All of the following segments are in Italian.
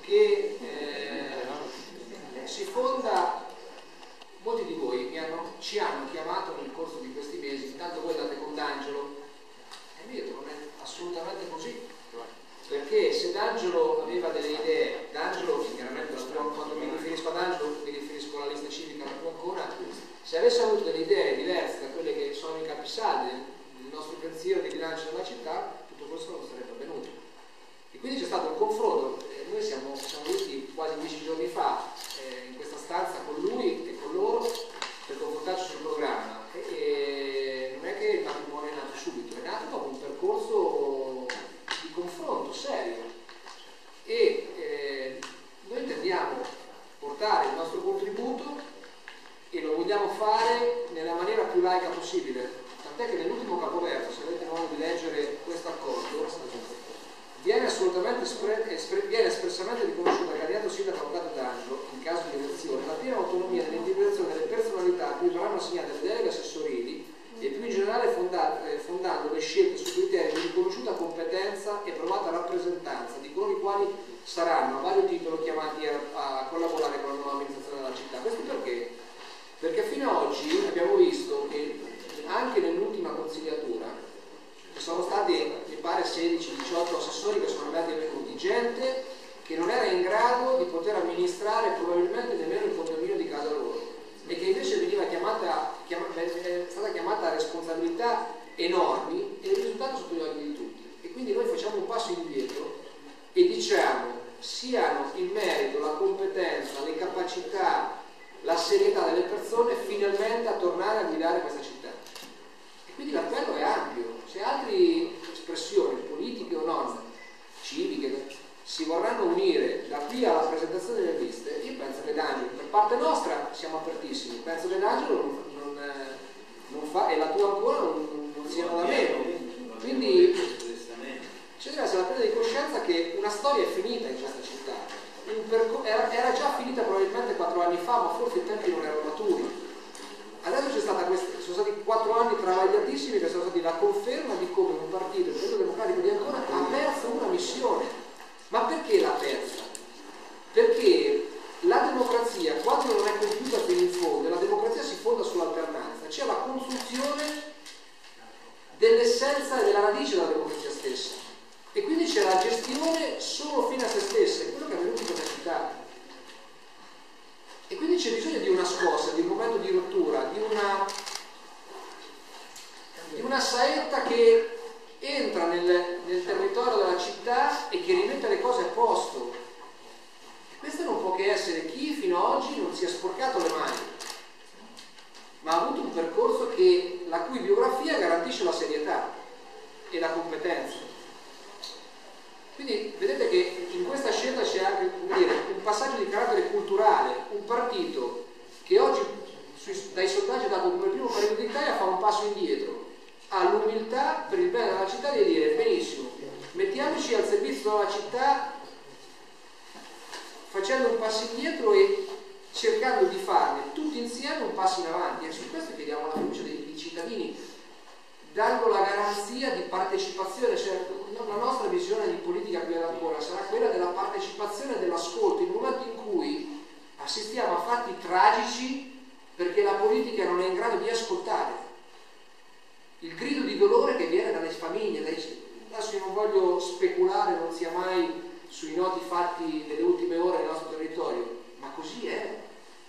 che eh, si fonda, molti di voi hanno, ci hanno chiamato nel corso di questi mesi, intanto voi andate con D'Angelo, e io non è assolutamente così, perché se D'Angelo aveva delle idee, D'Angelo, chiaramente quando mi riferisco ad D'Angelo mi riferisco alla lista civica, la ancora, se avesse avuto delle idee diverse da quelle che sono i capisaldi del nostro pensiero di bilancio della città, tutto questo non sarebbe avvenuto. E quindi c'è stato un confronto, noi siamo, venuti quasi dieci giorni fa eh, in questa stanza con lui e con loro per confrontarci sul programma e, e non è che il matrimonio è nato subito, è nato dopo un percorso di confronto serio e eh, noi intendiamo portare il nostro contributo e lo vogliamo fare nella maniera più laica possibile tant'è che nell'ultimo capoverso se avete modo di leggere questo accordo viene assolutamente espre, viene espressamente riconosciuto al candidato sindaco avvocato d'Angelo, in caso di elezione, la piena autonomia nell'individuazione delle personalità a cui verranno assegnate le deleghe assessorili e più in generale fonda, eh, fondando le scelte su criteri di riconosciuta competenza e provata rappresentanza di coloro i quali saranno a vario titolo chiamati a, a collaborare con la nuova amministrazione della città. Questo perché? Perché fino ad oggi abbiamo visto che anche nell'ultima consigliatura ci sono stati, mi pare, 16-18 assessori che sono andati e venuti, gente che non era in grado di poter amministrare probabilmente nemmeno il condominio di casa loro e che invece veniva chiamata, chiamata, è stata chiamata a responsabilità enormi e il risultato sotto gli occhi di tutti. E quindi noi facciamo un passo indietro e diciamo siano il merito, la competenza, le capacità, la serietà delle persone finalmente a tornare a guidare questa città. E quindi l'appello è ampio, se altre espressioni, politiche o non, civiche, si vorranno unire da qui alla presentazione delle liste, io penso che D'Angelo, per parte nostra siamo apertissimi, penso che D'Angelo non, non, non, fa, e la tua ancora non, non siano da meno. Quindi ci deve essere la presa di coscienza che una storia è finita in questa città. Era, era già finita probabilmente quattro anni fa, ma forse i tempi non erano maturi Adesso questa, sono stati quattro anni travagliatissimi che sono stati la conferma di come un partito, il Partito Democratico di Ancona, ha perso una missione. Ma perché l'ha persa? Perché la democrazia, quando non è compiuta fino in fondo, la democrazia si fonda sull'alternanza, c'è la consunzione dell'essenza e della radice della democrazia stessa. E quindi c'è la gestione solo fino a se stessa, è quello che è avvenuto in questa città. E quindi c'è bisogno di una scossa, di un momento di rottura, di una, di una saetta che entra nel, nel territorio della città e che rimette le cose a posto. E questo non può che essere chi fino ad oggi non si è sporcato le mani, ma ha avuto un percorso che, la cui biografia garantisce la serietà e la competenza. Quindi vedete che in questa scelta c'è anche dire, un passaggio di carattere culturale, un partito che oggi sui, dai sondaggi è dato come primo partito d'Italia fa un passo indietro, ha l'umiltà per il bene della città di dire benissimo, mettiamoci al servizio della città facendo un passo indietro e cercando di farne tutti insieme un passo in avanti e su questo chiediamo la fiducia dei, cittadini dando la garanzia di partecipazione, cioè la nostra visione di politica qui ad ancora sarà quella della partecipazione e dell'ascolto, in un momento in cui assistiamo a fatti tragici perché la politica non è in grado di ascoltare. Il grido di dolore che viene dalle famiglie, dai... adesso io non voglio speculare, non sia mai sui noti fatti delle ultime ore nel nostro territorio, ma così è.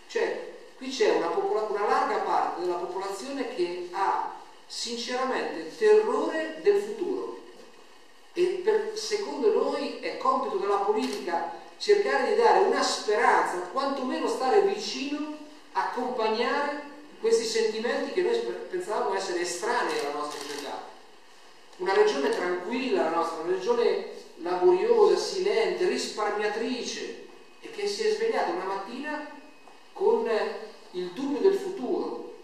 Cioè, qui c'è una, una larga parte della popolazione che ha sinceramente terrore del futuro e per, secondo noi è compito della politica cercare di dare una speranza, quantomeno stare vicino, accompagnare questi sentimenti che noi pensavamo essere estranei alla nostra società. Una regione tranquilla la nostra, una regione laboriosa, silente, risparmiatrice e che si è svegliata una mattina con il dubbio del futuro,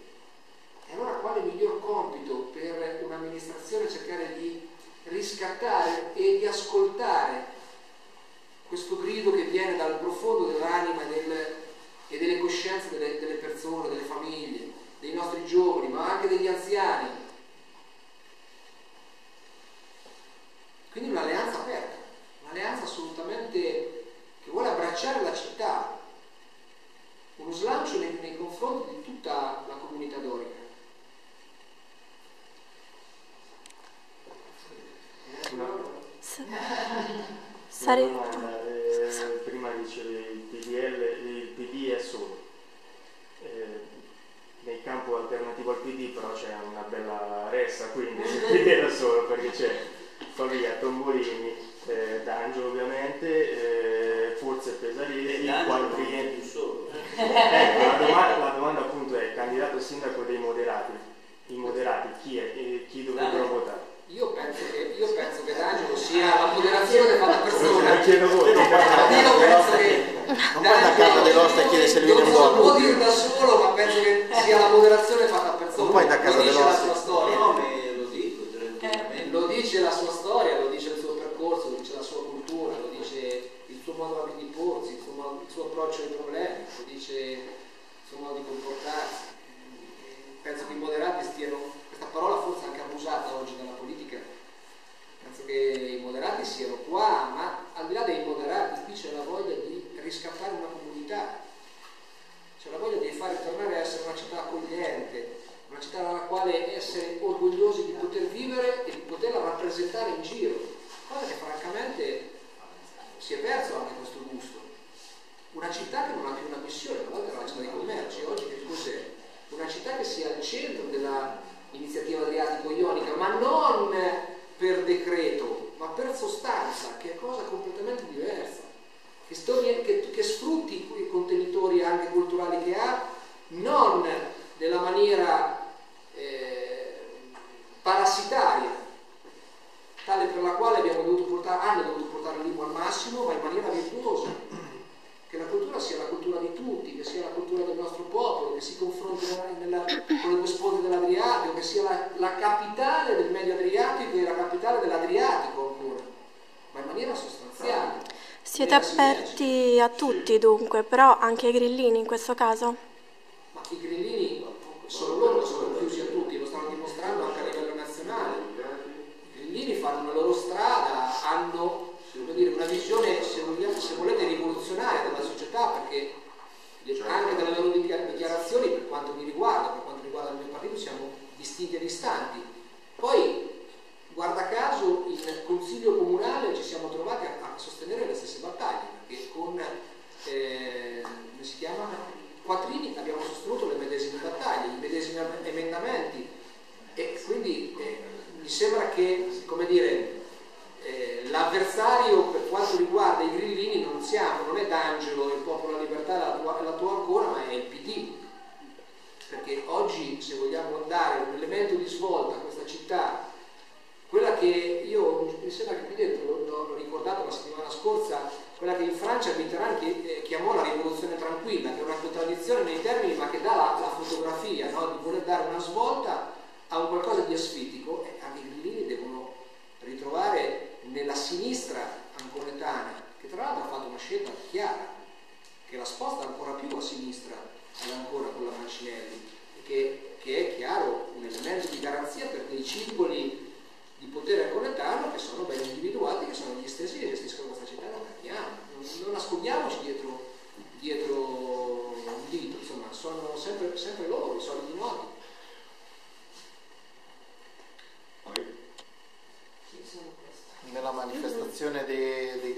e allora quale miglior compito per un'amministrazione cercare di riscattare e di ascoltare questo grido che viene dal profondo dell'anima del, e delle coscienze delle, delle persone, delle famiglie, dei nostri giovani, degli anziani. Quindi un'alleanza aperta, un'alleanza assolutamente che abbracciare la città, uno slancio nei, nei confronti di tutta la comunità dorica. Sare... Eh, prima dicevi il PDL, il PD è solo. Eh, nel campo alternativo al PD però c'è una bella ressa, quindi PD era solo perché c'è Favia, Tombolini, eh, D'Angelo ovviamente, eh, forse Pesarini, Quadrini. Ecco, la domanda, la domanda appunto è candidato sindaco dei moderati. I moderati chi è? Chi dovrebbero votare? Io penso che, io penso che D'Angelo sia la moderazione fatta persona. Non chiedo voi. Io penso che non vai a casa dell'osta e chiede se lui viene un Non può buono. dire da solo, ma penso che sia la moderazione fatta persona. Non puoi da casa lo dice la dell'oste. sua storia. No, me lo dico tranquillamente. Lo dice la sua storia, lo dice il suo percorso, lo dice la sua cultura, lo dice il suo modo di porsi, il suo, modo- il suo approccio ai problemi, lo dice il suo modo di comportarsi. Penso che i moderati stiano, questa parola forse anche abusata oggi dalla politica, penso che i moderati siano qua, ma al di là dei moderati qui c'è la voglia di riscattare una comunità, c'è la voglia di fare tornare a essere una città accogliente, una città nella quale essere orgogliosi di poter vivere e di poterla rappresentare in giro, cosa che francamente si è perso anche questo gusto. Una città che non ha più una missione, una volta era la città dei commerci, oggi che cos'è? Una città che sia al centro dell'iniziativa adriatico-ionica, ma non per decreto, ma per sostanza, che è cosa completamente diversa che, storni- che- che sfrutti i contenitori anche culturali che ha, non nella maniera eh, parassitaria, tale per la quale abbiamo dovuto portare, hanno dovuto portare l'IMU al massimo, ma in maniera virtuosa. Che la cultura sia la cultura di tutti, che sia la cultura del nostro popolo, che si confronti nella- con le due sponde dell'Adriatico, che sia la, la capitale del medio Adriatico e la capitale dell'Adriatico ancora, ma in maniera sostanziale. Siete aperti a tutti dunque, però anche ai grillini in questo caso? Ma i grillini sono loro che sono chiusi a tutti, lo stanno dimostrando anche a. Grillini fanno la loro strada, hanno come dire, una visione, se, vogliamo- se volete, rivoluzionaria della società, perché le- anche dalle loro dichi- dichiarazioni, per quanto mi riguarda, per quanto riguarda il mio partito, siamo distinti e distanti. Poi, guarda caso, in consiglio comunale ci siamo trovati a, a sostenere le stesse battaglie, perché con, eh, come si chiama? Quattrini abbiamo sostenuto le medesime battaglie, i medesimi em- emendamenti e quindi eh, mi sembra che, come dire, eh, l'avversario per quanto riguarda i grillini non siamo, non è D'Angelo, il Popolo della Libertà la tua, la tua ancora, ma è il PD. Perché oggi se vogliamo dare un elemento di svolta a questa città, quella che io mi sembra che qui dentro l'ho, ricordato la settimana scorsa, quella che in Francia Mitterrand eh, chiamò la rivoluzione tranquilla, che è una contraddizione nei termini, ma che dà la, la fotografia no? di voler dare una svolta a un qualcosa di asfittico, e anche i grillini devono ritrovare nella sinistra anconetana, che tra l'altro ha fatto una scelta chiara, che la sposta ancora più a sinistra ancora con la Mancinelli, che, che è chiaro un elemento di garanzia per dei simboli di potere anconetano che sono ben individuati, che sono gli stessi che gestiscono questa città da tanti anni. Non, non nascondiamoci dietro, dietro un dito, insomma, sono sempre, sempre loro, i soliti noti. Nella manifestazione dei, dei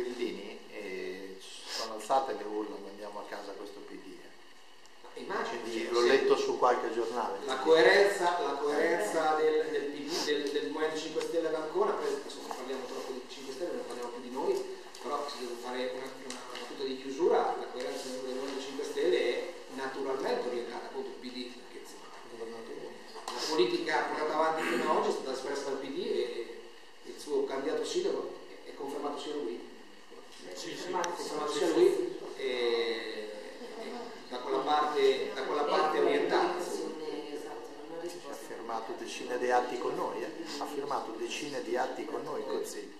qualche giornale. La coerenza, la coerenza del, del, PD, del, del, Movimento 5 Stelle ad Ancona, insomma parliamo troppo di 5 Stelle, non parliamo più di noi, però se devo fare una, una battuta di chiusura, la coerenza del Movimento 5 Stelle è naturalmente orientata contro il PD, perché insomma, la politica portata avanti fino ad oggi è stata espressa dal PD e il suo candidato sindaco è confermato sia lui. Sì, sì, confermato sia lui. E, da quella parte, da quella parte firmato decine di atti con noi, eh? ha firmato decine di atti con noi così.